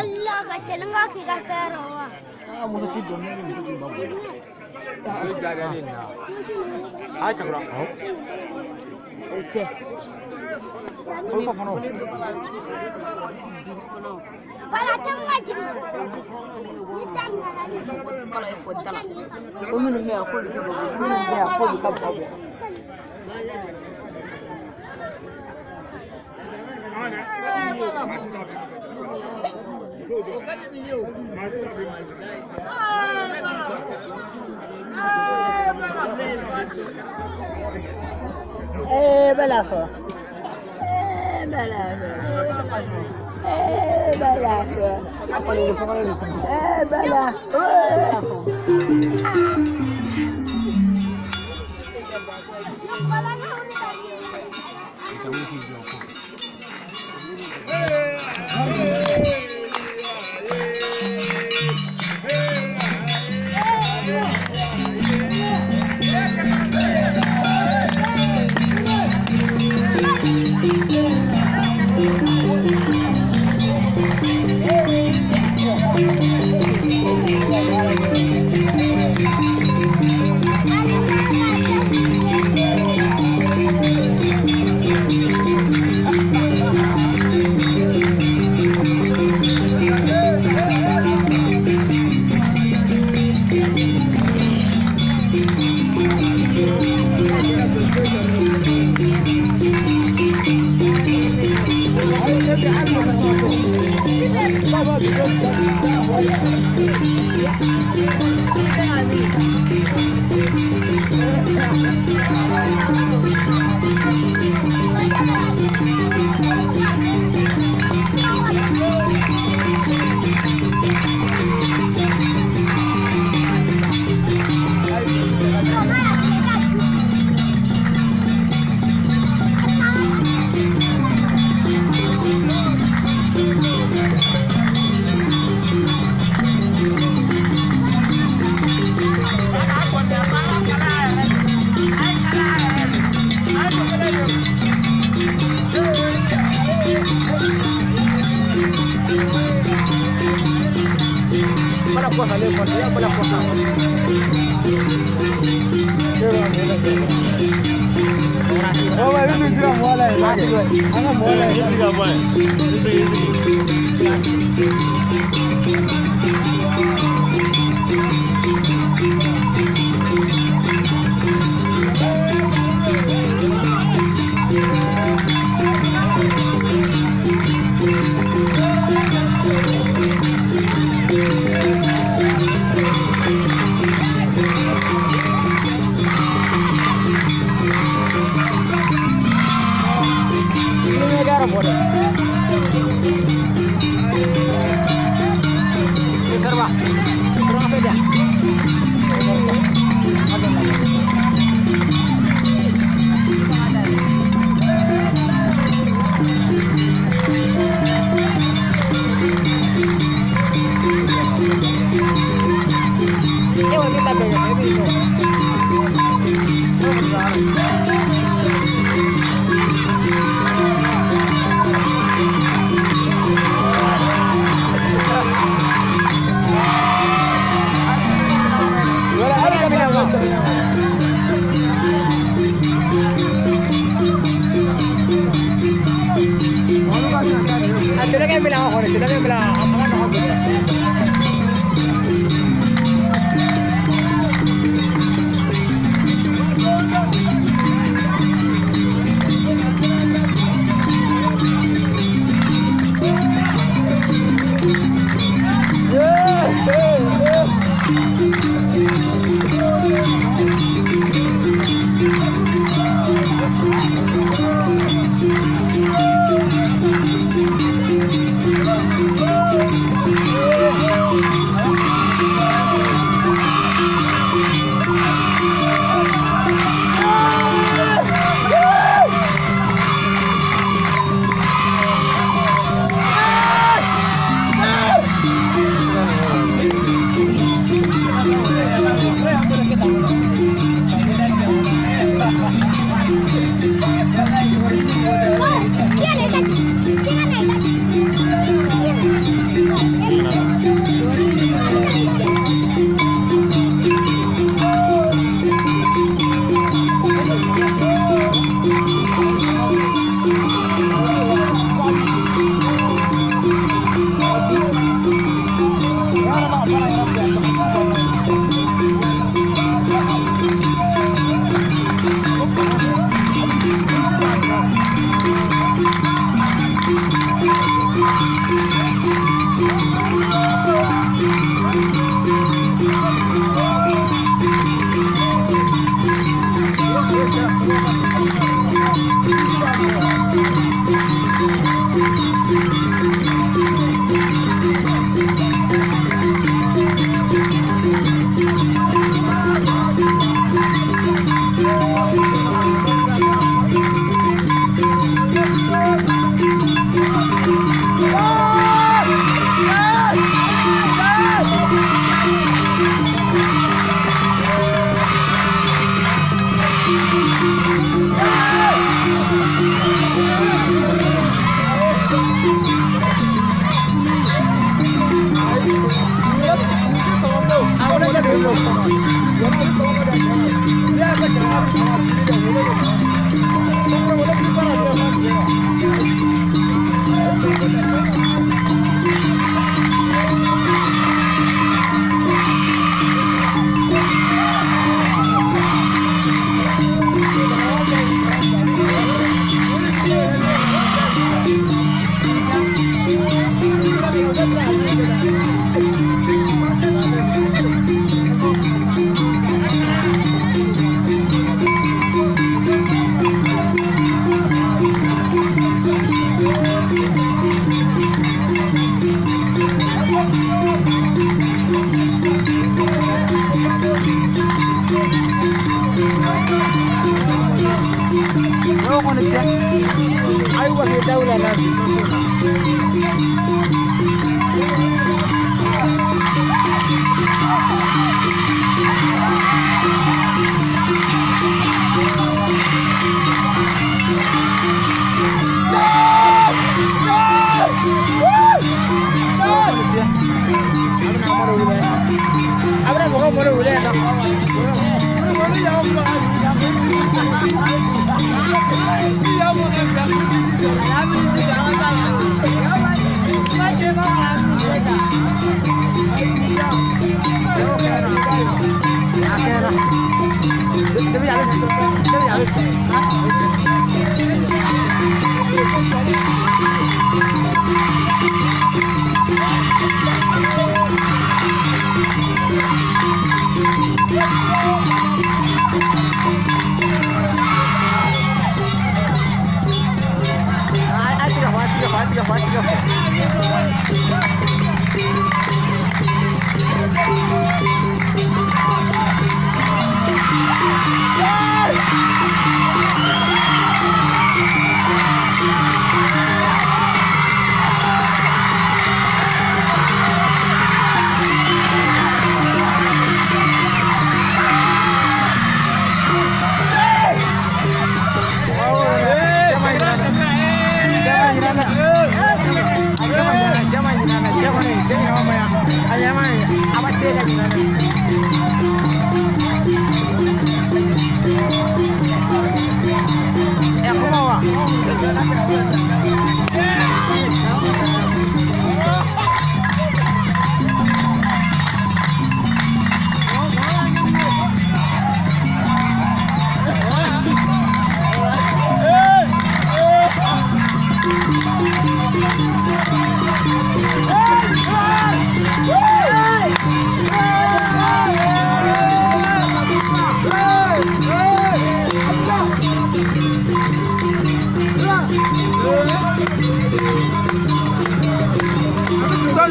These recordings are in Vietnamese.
Allah ka telin ga ki ga fero wa. Ah musa ti domin musa ti babu. 你家家里人啊？来一下，过来。O K。老婆婆呢？过来一下，我家里。你家家里人？过来一下，过来一下。我们那边啊，过来一下，过来一下。Ne na. A ce kura. Okay. Ko Eh, bala fa. Eh, bala fa. Eh, bala fa. Eh, bala. Mana Ini Nizira Mola ya. Ana Mola ya. Nizira Mola. Nizira Mola. Yo también me la bajo, yo también me la.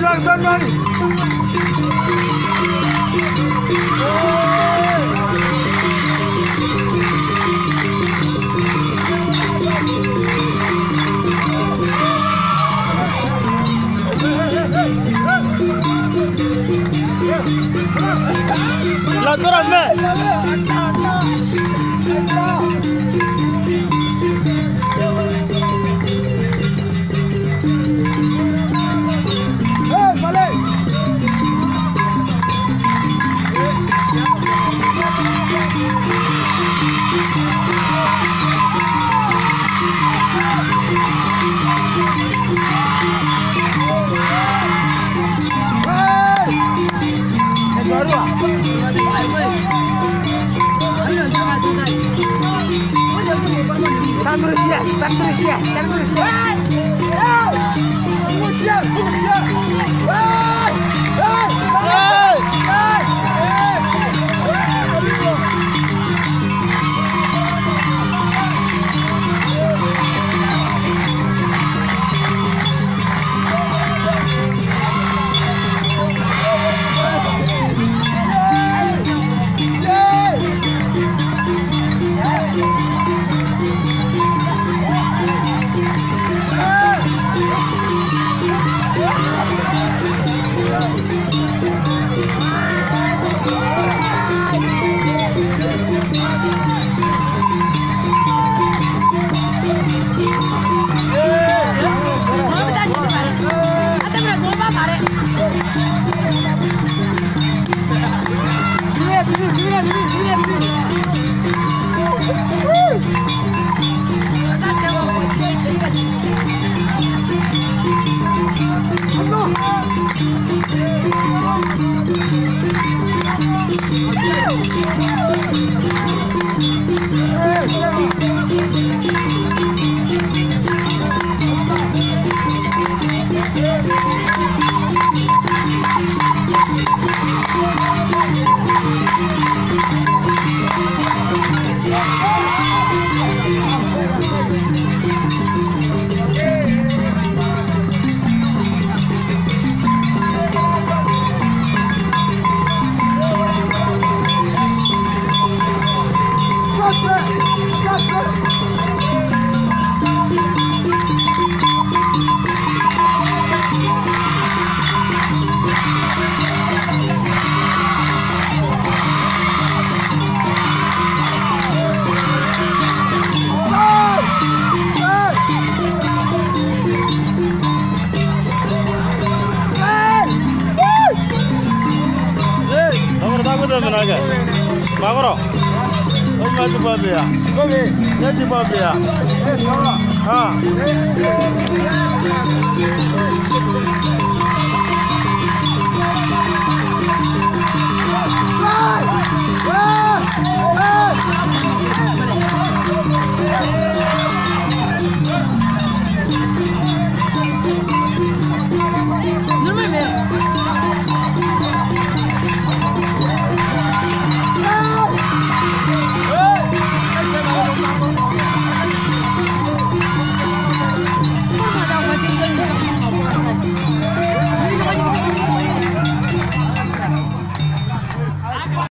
dai, dai, dai. Lan dur anne. друзья, так, друзья, так, друзья. nɛgɛ bakɔrɔ o ma ti ba bɛ yan ne ti ba bɛ yan hɔn. Hey! Hey! Hey!